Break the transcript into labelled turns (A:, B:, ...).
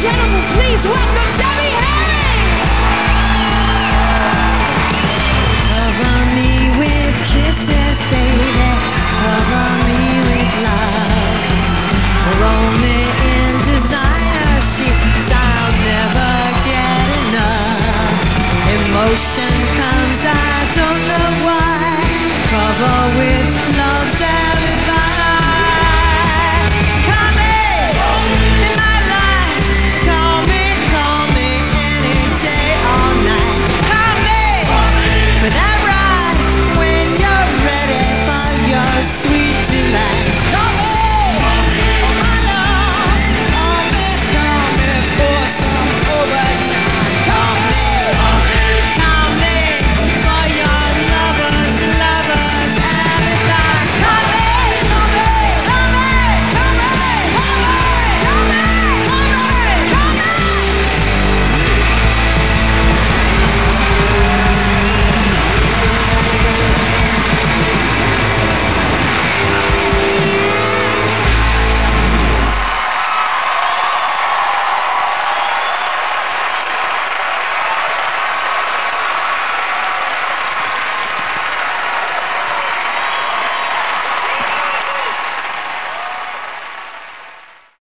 A: Gentlemen, please welcome Debbie Harry.
B: Cover me with kisses, baby. Cover me with love. Roll me in designer sheets. I'll never get enough. Emotion